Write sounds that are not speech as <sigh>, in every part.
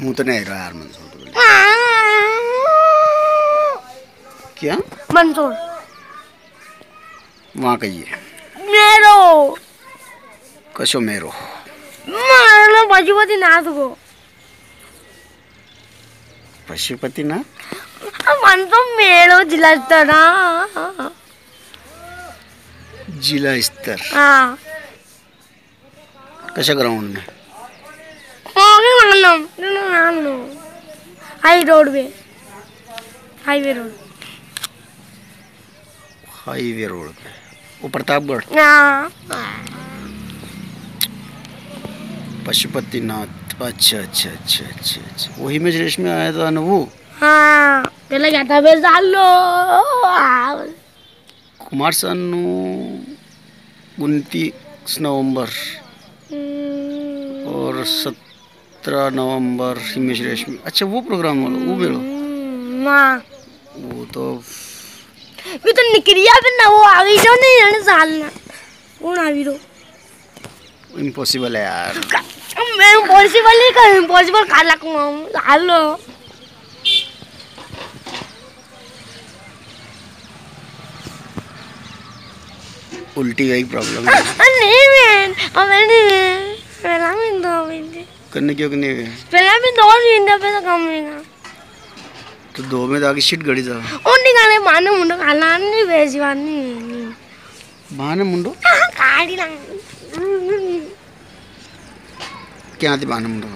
तो नहीं रहा यार मंसूर तो क्या? मंसूर वहाँ कहिए मेरो। कशो मेरो। को। मन तो मेरो जिला स्तर हाँ जिला स्तर? हाँ। कशा ग्राउंड में हाई रोड पे हाईवे रोड हाईवे रोड पे वो प्रतापगढ़। पशुपतिनाथ। अच्छा अच्छा अच्छा अच्छा अच्छा। वही में रेस में आया था ना वो हाँ। पहले क्या था बेस डाल लो। कुमार सानू उनतीस नवंबर। और सत्रह नवंबर हिमेश रेशमी अच्छा वो प्रोग्राम वाला वो बेड़ो हाँ वो तो भी तो निकलिया फिर ना वो आ गई जो नहीं है साल ना। कौन आ गई तो इम्पॉसिबल है यार। मैं इम्पॉसिबल नहीं कर इम्पॉसिबल खा लगूँगा डाल लो। उल्टी का ही प्रॉब्लम है। <laughs> नहीं मैं अब नहीं मैं पहला में दो मिनट करने क्यों नहीं गए? पहले भी दो ज़िंदा पे तो कम नहीं था। तो दो में जाके शिट गड़ी जा ओ निकाले माने मुंडो खाना नहीं भेजवानी माने मुंडो? हाँ, काली लांग क्या थी माने मुंडो?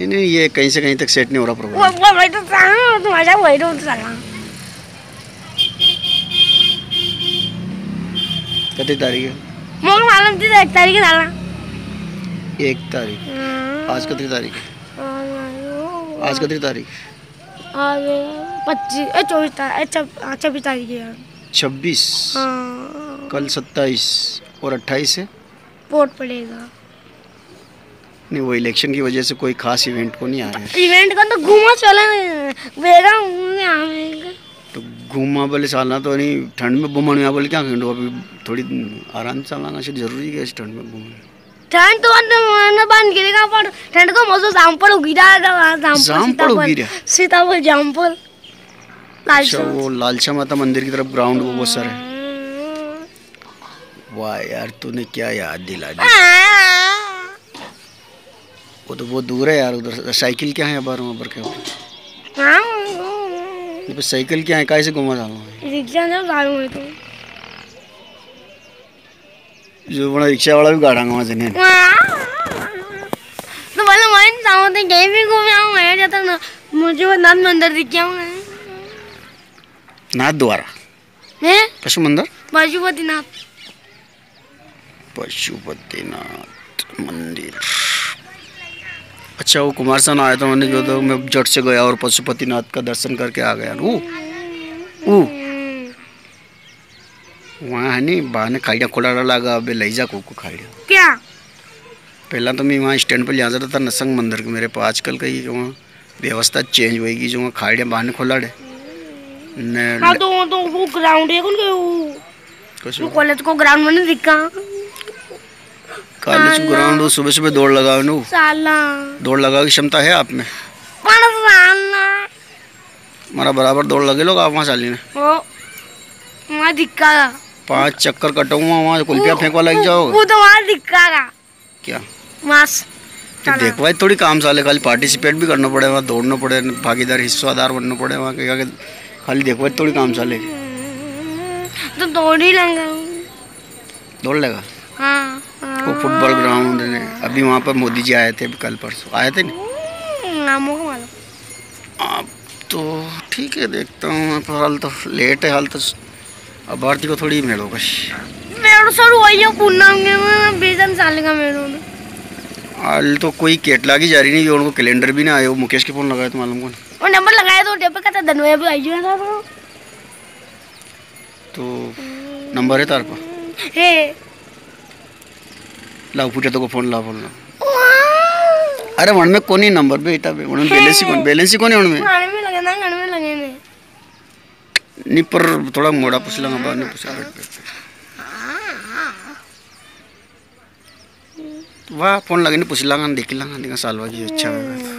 नहीं ये कहीं से कहीं तक सेट नहीं हो रहा प्रॉब्लम वो वो वही तो था तुम आजा वही तो था। कति तारीख है? मोर मालूम थी तो एक तारीख डालना एक तारीख। हाँ। आज कितनी तारीख है? हाँ, आज कितनी तारीख? आज पच्चीस ए चौबीस तारीख हाँ, छब्बीस तारीख है। छब्बीस। कल सत्ताईस और अट्ठाईस है? वोट पड़ेगा। नहीं वो इलेक्शन की वजह से कोई खास इवेंट को नहीं आ रहा इवेंट को तो घूमा चला बेगम घूमा बोले सालना तो नहीं ठंड में घूमने बोले क्या खंडो अभी थोड़ी आराम से चलाना चाहिए ज़रूरी है इस ठंड में घूमना। ठंड तो न बंद गिरेगा पर ठंड को मौसम जामपल गिरा जामपल गिरा? सीताफल जामपल अच्छा वो लालचा माता मंदिर की तरफ़ ग्राउंड वो बहुत सारे। वाह यार तूने क्या याद दिला दी? वो तो बहुत दूर है यार उधर साइकिल क्या है बार वहाँ पर क्या ये पे साइकिल क्या है? कैसे घुमा था रिक्शा ने गाड़ी में तो जो बड़ा रिक्शा वाला भी गाड़ा वहाँ से नहीं। तो बोले मैं चाहते कहीं भी घूमे आऊँ मैं जाता ना। मुझे वो नंद मंदिर दिख गया हूँ नाथ द्वारा? हैं? पशु मंदिर? पशुपतिनाथ। पशुपतिनाथ मंदिर। अच्छा वो कुमार सन आया था मैंने जो तो मैं जट से गया और पशुपतिनाथ का दर्शन करके आ गया वो वो वहाँ है नहीं बहाने खाड़िया खोला लगा अबे लई जा को खाड़िया। क्या? पहला तो मैं वहाँ स्टैंड पर ले जाता था नसंग मंदिर के मेरे पास आजकल का ही वहाँ व्यवस्था चेंज होएगी जो वहाँ खाड़िया बहाने खोला डे ने हाँ तो तो वो ग्राउंड है कौन के वो? कॉलेज को ग्राउंड में नहीं दिखा। कॉलेज ग्राउंड सुबह सुबह दौड़ लगाओ ना। दौड़ लगाओ की क्षमता है आप में? हमारा बराबर दौड़ लगे लोग आप वहाँ साली ने। पाँच चक्कर कटूँगा वहाँ कुल्फिया फेंकवा लग जाओगे वो तो वहाँ दिखा क्या? मास तो देखवाई थोड़ी काम साले खाली पार्टिसिपेट भी करना पड़े वहाँ दौड़ना पड़े भागीदार हिस्सेदार बनना पड़े वहाँ क्या खाली देखवाई थोड़ी काम साले। तो दौड़ ही लेंगे दौड़ लेगा। वो फुटबॉल ग्राउंड है अभी वहाँ पर मोदी जी आए थे कल परसों। आए थे नहीं? को अब तो ठीक है देखता हूँ फ़िलहाल तो लेट है हाल तो अब भारती को थोड़ी मेल होगा। मेरे सर वही है पूना में बेजन साल का मेरे हाल तो कोई केटलागी जा रही नहीं उनको कैलेंडर भी ना वो मुकेश के फ़ोन लगाया तो मालूम कौन? और नंबर लगाया तो टेप का था धनवे भी आई था तो। तो नंबर है तार पर? लाओ पूछे तो को फ़ोन ला फ़ोन ला अरे वन में कौन नंबर पे इतना वन बैलेंस ही कौन बैलेंस ही कौन है उनमें? खाने में लगे ना खाने में लगे ने नहीं पर थोड़ा मोड़ा पूछ लगा बाद में पूछा बैठ बैठ वाह फ़ोन लगे नहीं पूछ लांगा देख लांगा देखा सालवा की अच्छा है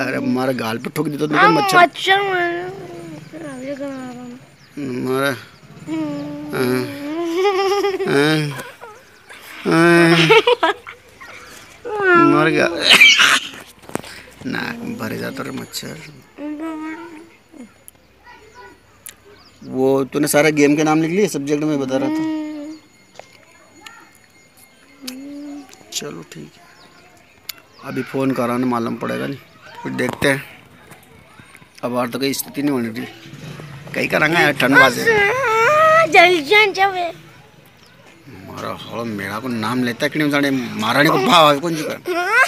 अरे मारा गाल पे ठोक दी तो मच्छर। मच्छर मर अभी करा रहा हूँ? मारा। मर गया। में भरे जाता रे मच्छर। वो तूने सारा गेम के नाम लिख लिए? सब्जेक्ट में बता रहा था। चलो ठीक है। अभी फ़ोन कराने मालूम पड़ेगा नहीं। कुछ देखते हैं। अब और तो कोई स्थिति नहीं होने थी कहीं का रंगा है ठंड बात है हाँ, मारा हलो मेरा को नाम लेता कि नहीं जाने? महारानी को भाव है कौन चुका हाँ,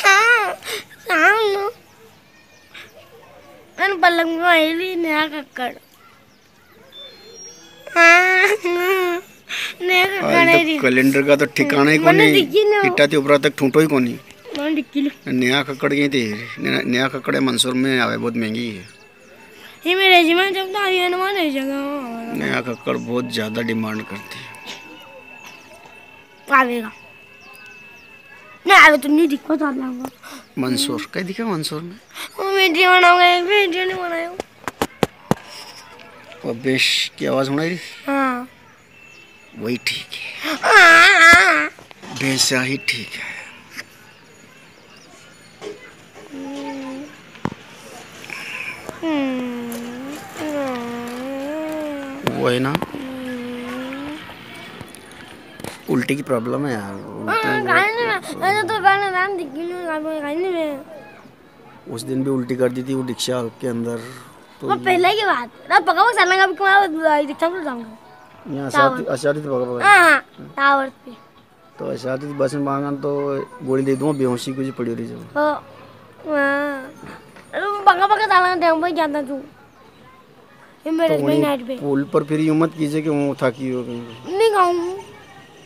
हाँ, पलंग में आई भी नया कक्कड़। नया कक्कड़ तो कैलेंडर का तो ठिकाना ही कौन है इटा के ऊपर तक ठूंठो ही कौन है नया ककड़ गई थी। नया- ककड़ है मंसूर में आवे बहुत महँगी है। ये मेरे रेजिमेंट जब तो आगे ना माने जगह नया ककड़ बहुत ज़्यादा डिमांड करती है। आवेगा नहीं आवे तो नहीं दिखो तो लाऊँगा मंसूर कहीं दिखा मंसूर में? वो वीडियो बनाऊँगा एक वीडियो नहीं बनाया। वो बेश की आवाज़ सुनाई रही हाँ। वही ठीक है। हाँ भैंसा ही। ठीक है। है ना? उल्टी की प्रॉब्लम है यार। तो उस दिन भी उल्टी कर दी थी वो रिक्शा के अंदर तो वो पहले की बात। ना पका वो साला का भी कमाया रिक्शा में जाऊँगा। यहाँ अशादी अशादी थी पकड़ पकड़। हाँ टावर पे। तो अशादी बस में मांगा तो गोली दे दूँगा बेहोशी कुछ पड़ी रही जब हाँ। अरे पका पका साला का टेंपो ही जाता तू तो वहीं पुल पर फिर यूँ मत कीजिए कि वो थकी हो कहीं नहीं खाऊँगा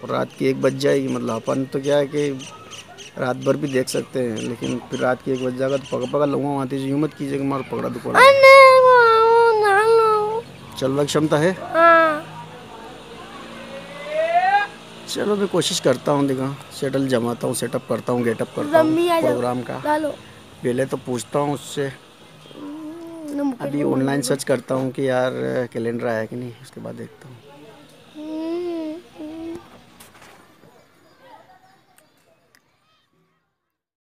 और रात की एक बज जाएगी मतलब अपन तो क्या है कि रात भर भी देख सकते हैं लेकिन फिर रात की एक बज जाएगा तो पकड़ पकड़ लूँगा वहाँ यूँ मत कीजिए कि मार पकड़ा वो चलने की क्षमता है? हाँ। चलो मैं कोशिश करता हूँ देखा सेटल जमाता हूँ सेटअप करता हूँ गेटअप करता हूँ प्रोग्राम का। पहले तो पूछता हूँ उससे अभी ऑनलाइन सर्च करता हूँ कि यार कैलेंडर आया कि नहीं उसके बाद देखता हूँ।